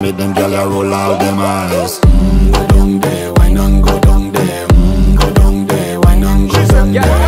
Make them gyal a roll out them eyes. Mm, go down there, why not go down there? Mm, go down there, why not go down there?